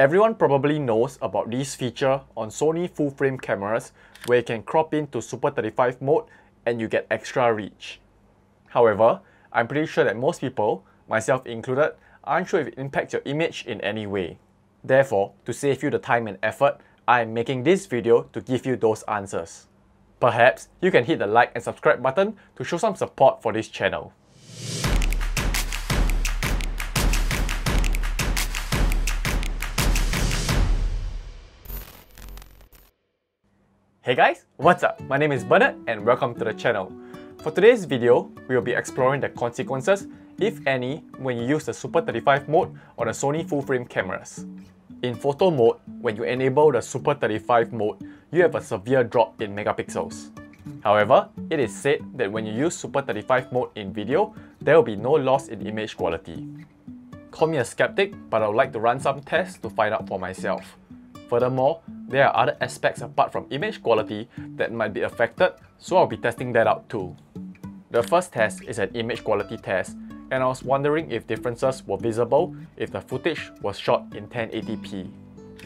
Everyone probably knows about this feature on Sony full frame cameras where you can crop into Super 35 mode and you get extra reach. However, I'm pretty sure that most people, myself included, aren't sure if it impacts your image in any way. Therefore, to save you the time and effort, I am making this video to give you those answers. Perhaps you can hit the like and subscribe button to show some support for this channel. Hey guys, what's up? My name is Bernard and welcome to the channel. For today's video, we will be exploring the consequences, if any, when you use the Super 35 mode on the Sony full frame cameras. In photo mode, when you enable the Super 35 mode, you have a severe drop in megapixels. However, it is said that when you use Super 35 mode in video, there will be no loss in image quality. Call me a skeptic, but I would like to run some tests to find out for myself. Furthermore, there are other aspects apart from image quality that might be affected, so I'll be testing that out too. The first test is an image quality test, and I was wondering if differences were visible if the footage was shot in 1080p.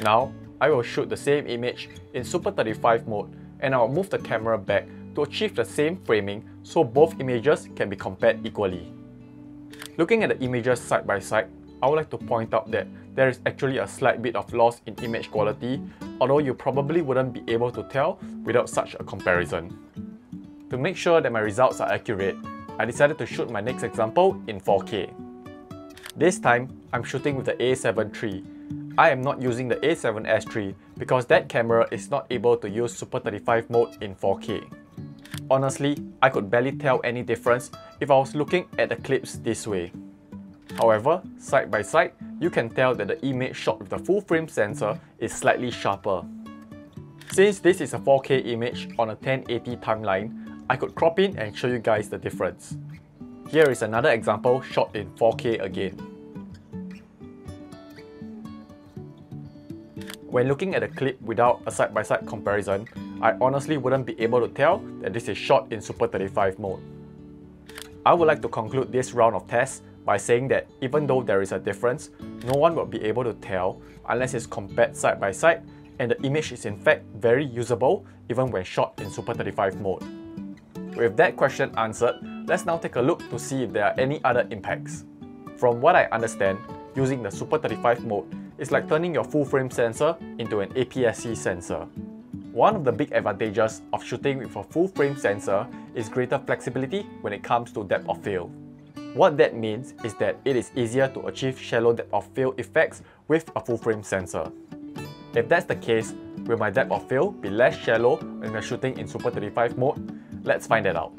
Now, I will shoot the same image in Super 35 mode and I'll move the camera back to achieve the same framing so both images can be compared equally. Looking at the images side by side, I would like to point out that there is actually a slight bit of loss in image quality, although you probably wouldn't be able to tell without such a comparison. To make sure that my results are accurate, I decided to shoot my next example in 4K. This time, I'm shooting with the a7 III. I am not using the a7S III because that camera is not able to use Super 35 mode in 4K. Honestly, I could barely tell any difference if I was looking at the clips this way. However, side by side, you can tell that the image shot with the full frame sensor is slightly sharper. Since this is a 4K image on a 1080 timeline, I could crop in and show you guys the difference. Here is another example shot in 4K again. When looking at the clip without a side-by-side -side comparison, I honestly wouldn't be able to tell that this is shot in Super 35 mode. I would like to conclude this round of tests by saying that even though there is a difference, no one will be able to tell unless it's compared side by side and the image is in fact very usable even when shot in Super 35 mode. With that question answered, let's now take a look to see if there are any other impacts. From what I understand, using the Super 35 mode is like turning your full frame sensor into an APS-C sensor. One of the big advantages of shooting with a full frame sensor is greater flexibility when it comes to depth of field. What that means is that it is easier to achieve shallow depth of field effects with a full frame sensor. If that's the case, will my depth of field be less shallow when we're shooting in Super 35 mode? Let's find that out.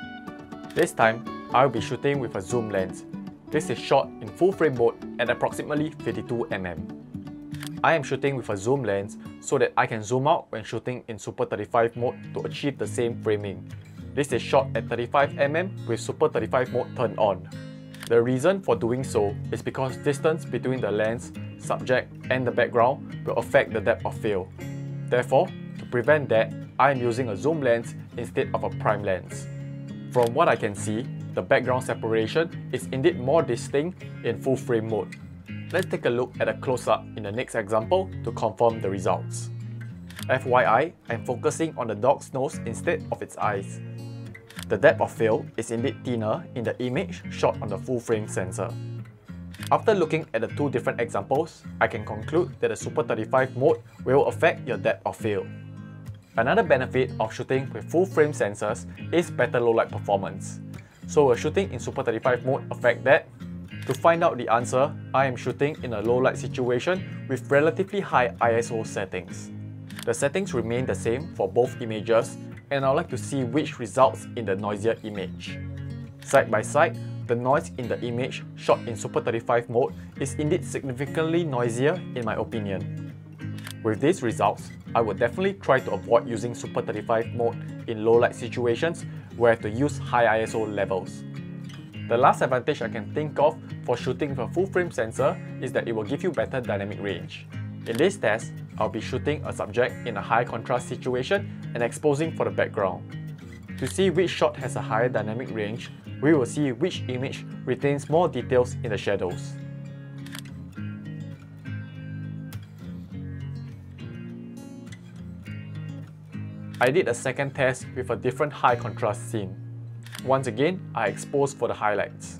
This time, I'll be shooting with a zoom lens. This is shot in full frame mode at approximately 52mm. I am shooting with a zoom lens so that I can zoom out when shooting in Super 35 mode to achieve the same framing. This is shot at 35mm with Super 35 mode turned on. The reason for doing so is because distance between the lens, subject and the background will affect the depth of field. Therefore, to prevent that, I am using a zoom lens instead of a prime lens. From what I can see, the background separation is indeed more distinct in full frame mode. Let's take a look at a close-up in the next example to confirm the results. FYI, I'm focusing on the dog's nose instead of its eyes. The depth of field is indeed thinner in the image shot on the full frame sensor. After looking at the two different examples, I can conclude that the Super 35 mode will affect your depth of field. Another benefit of shooting with full frame sensors is better low light performance. So will shooting in Super 35 mode affect that? To find out the answer, I am shooting in a low light situation with relatively high ISO settings. The settings remain the same for both images and I'd like to see which results in the noisier image. Side by side, the noise in the image shot in Super 35 mode is indeed significantly noisier in my opinion. With these results, I would definitely try to avoid using Super 35 mode in low light situations where I have to use high ISO levels. The last advantage I can think of for shooting with a full frame sensor is that it will give you better dynamic range. In this test, I'll be shooting a subject in a high contrast situation and exposing for the background. To see which shot has a higher dynamic range, we will see which image retains more details in the shadows. I did a second test with a different high contrast scene. Once again, I exposed for the highlights.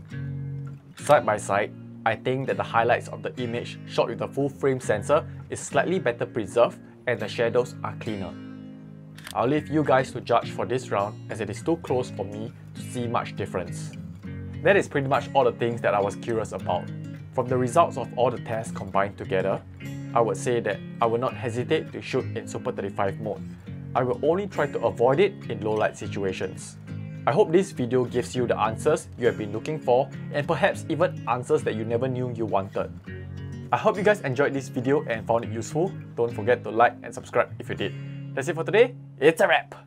Side by side, I think that the highlights of the image shot with the full frame sensor is slightly better preserved and the shadows are cleaner. I'll leave you guys to judge for this round as it is too close for me to see much difference. That is pretty much all the things that I was curious about. From the results of all the tests combined together, I would say that I will not hesitate to shoot in Super 35 mode. I will only try to avoid it in low light situations. I hope this video gives you the answers you have been looking for and perhaps even answers that you never knew you wanted. I hope you guys enjoyed this video and found it useful. Don't forget to like and subscribe if you did. That's it for today. It's a wrap!